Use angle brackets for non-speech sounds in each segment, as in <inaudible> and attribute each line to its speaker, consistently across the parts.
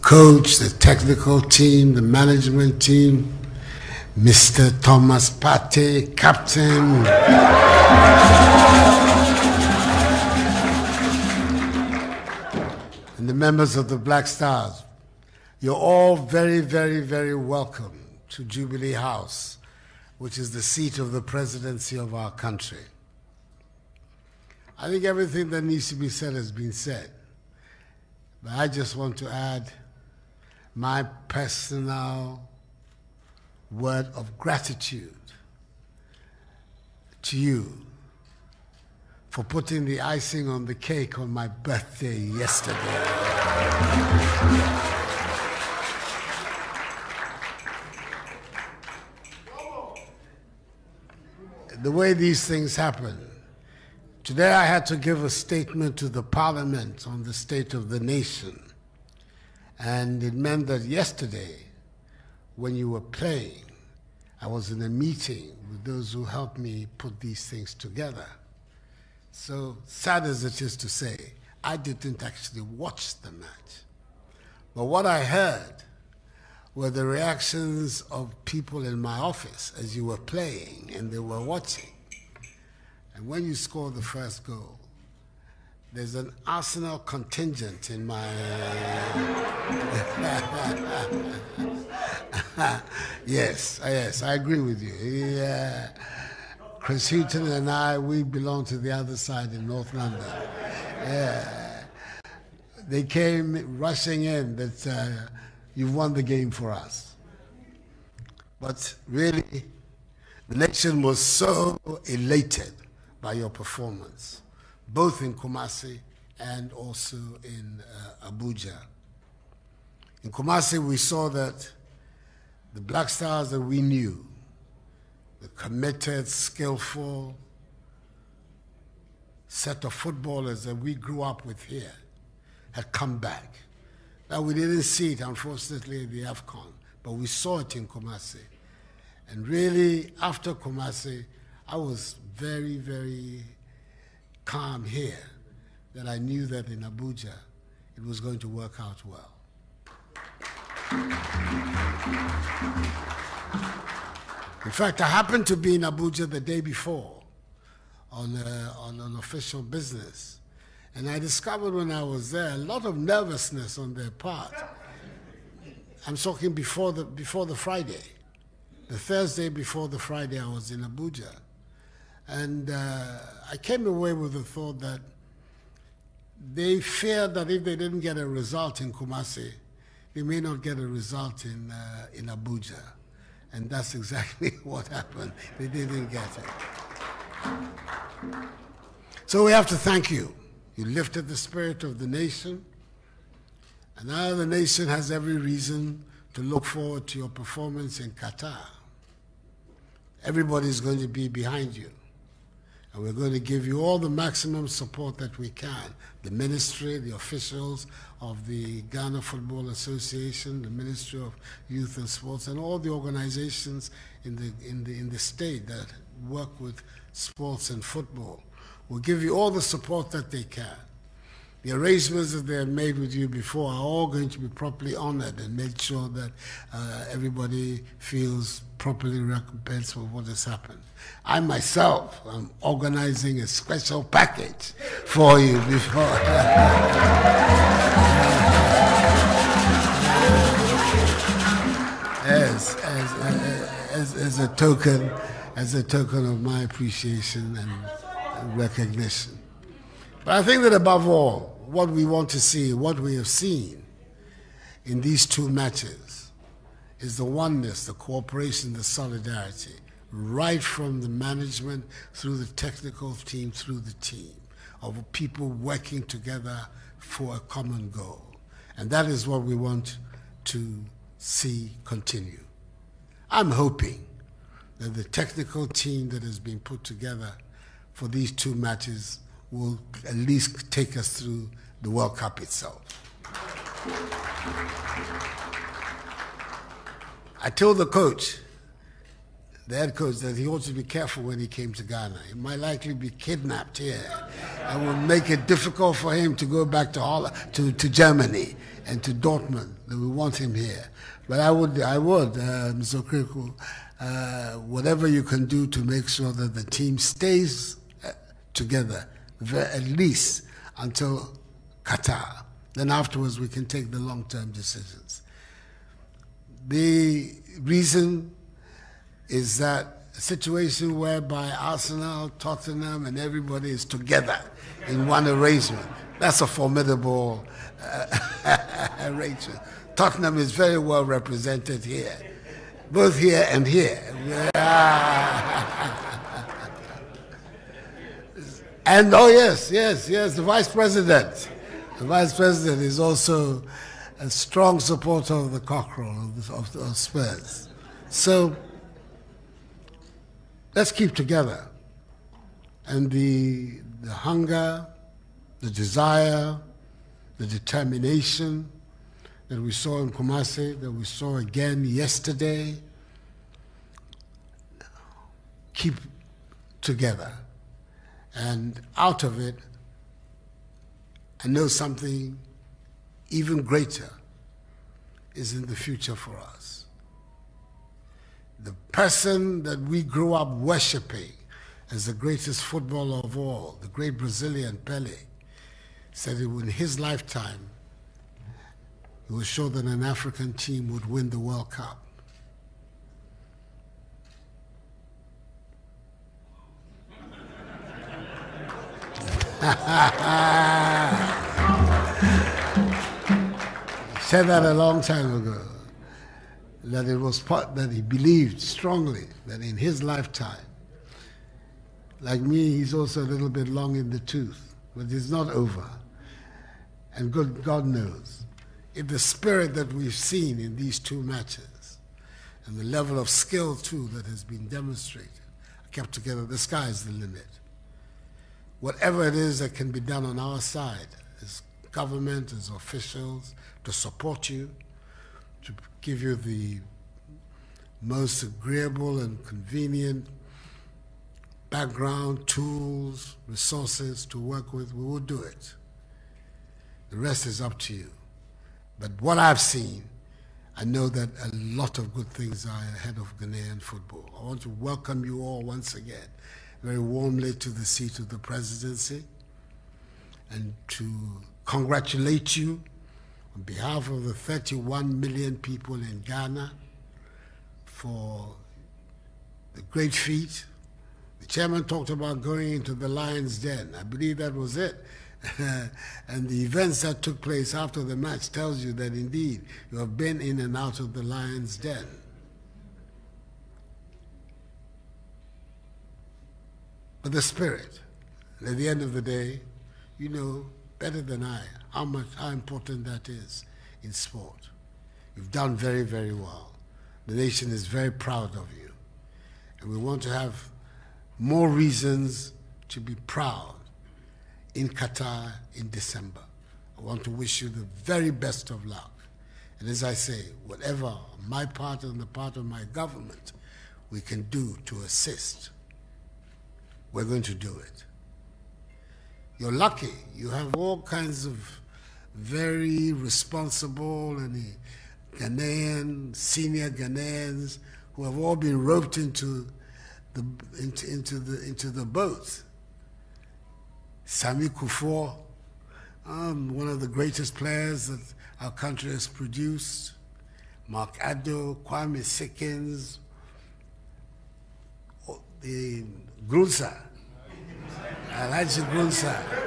Speaker 1: coach, the technical team, the management team, Mr. Thomas Partey, captain. and the members of the Black Stars. You're all very, very, very welcome to Jubilee House, which is the seat of the presidency of our country. I think everything that needs to be said has been said. But I just want to add my personal word of gratitude to you for putting the icing on the cake on my birthday yesterday. the way these things happen. Today I had to give a statement to the parliament on the state of the nation. And it meant that yesterday, when you were playing, I was in a meeting with those who helped me put these things together. So sad as it is to say, I didn't actually watch the match. But what I heard were the reactions of people in my office as you were playing and they were watching. And when you score the first goal, there's an Arsenal contingent in my. <laughs> yes, yes, I agree with you. Yeah. Chris Hughton and I, we belong to the other side in North London. Yeah. They came rushing in that uh, you've won the game for us. But really, the nation was so elated by your performance, both in Kumasi and also in uh, Abuja. In Kumasi, we saw that the Black Stars that we knew, the committed, skillful set of footballers that we grew up with here, had come back. Now, we didn't see it, unfortunately, in the AFCON, but we saw it in Kumasi. And really, after Kumasi, I was very, very calm here that I knew that in Abuja it was going to work out well. In fact, I happened to be in Abuja the day before on, uh, on an official business. And I discovered when I was there a lot of nervousness on their part. I'm talking before the, before the Friday. The Thursday before the Friday, I was in Abuja. And uh, I came away with the thought that they feared that if they didn't get a result in Kumasi, they may not get a result in, uh, in Abuja. And that's <laughs> exactly what happened. They didn't get it. So we have to thank you. You lifted the spirit of the nation. And now the nation has every reason to look forward to your performance in Qatar. Everybody's going to be behind you. And we're going to give you all the maximum support that we can. The ministry, the officials of the Ghana Football Association, the Ministry of Youth and Sports, and all the organizations in the, in the, in the state that work with sports and football. We'll give you all the support that they can. The arrangements that they have made with you before are all going to be properly honored and made sure that uh, everybody feels properly recompensed for what has happened. I myself am organizing a special package for you before. <laughs> as, as, as, as, a token, as a token of my appreciation and recognition. But I think that above all, what we want to see, what we have seen in these two matches is the oneness, the cooperation, the solidarity, right from the management through the technical team, through the team, of people working together for a common goal. And that is what we want to see continue. I'm hoping that the technical team that has been put together for these two matches will at least take us through the World Cup itself. I told the coach, the head coach, that he ought to be careful when he came to Ghana. He might likely be kidnapped here and will make it difficult for him to go back to, Holland, to, to Germany and to Dortmund that we want him here. But I would, I would, uh, Mr. Kriku, uh, whatever you can do to make sure that the team stays uh, together, at least until Qatar. Then afterwards we can take the long-term decisions. The reason is that a situation whereby Arsenal, Tottenham, and everybody is together in one arrangement. That's a formidable uh, <laughs> arrangement. Tottenham is very well represented here, both here and here. And oh yes, yes, yes, the vice president. The vice president is also a strong supporter of the cockerel of, of, of Spurs. So let's keep together. And the, the hunger, the desire, the determination that we saw in Kumasi, that we saw again yesterday, keep together. And out of it, I know something even greater is in the future for us. The person that we grew up worshiping as the greatest footballer of all, the great Brazilian Pele, said that in his lifetime, he was sure that an African team would win the World Cup. <laughs> said that a long time ago. That it was part that he believed strongly that in his lifetime, like me, he's also a little bit long in the tooth, but it's not over. And good God knows, if the spirit that we've seen in these two matches and the level of skill too that has been demonstrated, are kept together, the sky is the limit whatever it is that can be done on our side as government, as officials, to support you, to give you the most agreeable and convenient background, tools, resources to work with, we will do it. The rest is up to you. But what I've seen, I know that a lot of good things are ahead of Ghanaian football. I want to welcome you all once again very warmly to the seat of the presidency and to congratulate you on behalf of the 31 million people in Ghana for the great feat. The chairman talked about going into the lion's den. I believe that was it. <laughs> and the events that took place after the match tells you that indeed you have been in and out of the lion's den. But the spirit. And at the end of the day, you know better than I how much how important that is in sport. You've done very, very well. The nation is very proud of you. And we want to have more reasons to be proud in Qatar in December. I want to wish you the very best of luck. And as I say, whatever my part and the part of my government we can do to assist we're going to do it. You're lucky. You have all kinds of very responsible and Ghanaian, senior Ghanaians who have all been roped into the, into, into the, into the boat. Sammy Kuffour, um, one of the greatest players that our country has produced. Mark Addo, Kwame Sikkins, the Grunsah. Alhaji Grunsah.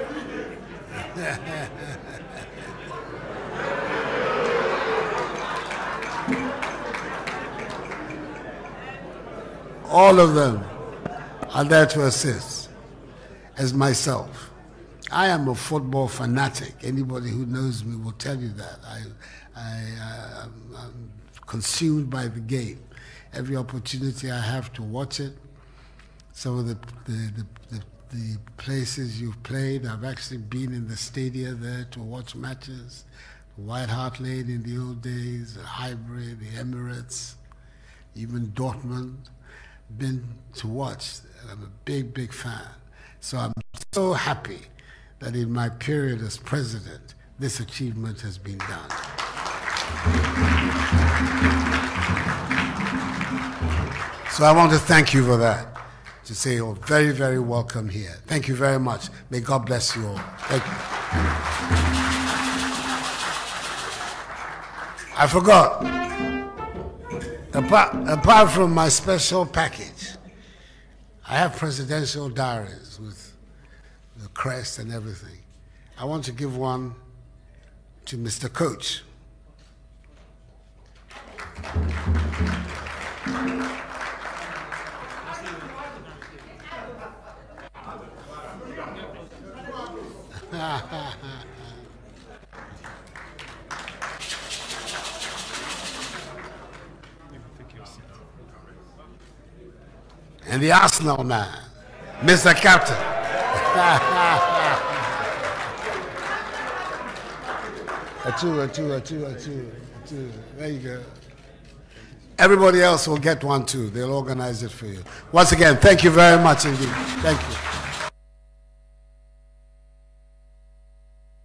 Speaker 1: All of them are there to assist, as myself. I am a football fanatic. Anybody who knows me will tell you that. I, I, uh, I'm consumed by the game. Every opportunity I have to watch it, some of the, the, the, the, places you've played. I've actually been in the stadium there to watch matches. White Hart Lane in the old days, the Highbury, the Emirates, even Dortmund. Been to watch. I'm a big, big fan. So I'm so happy that in my period as president, this achievement has been done. So I want to thank you for that. To say you're very, very welcome here. Thank you very much. May God bless you all. Thank you. I forgot. Apart, apart from my special package, I have presidential diaries with the crest and everything. I want to give one to Mr. Coach. And the Arsenal man, Mr. Captain. a two, a two, a two, a two, a two. There you go. Everybody else will get one too. They'll organize it for you. Once again, thank you very much indeed. Thank you.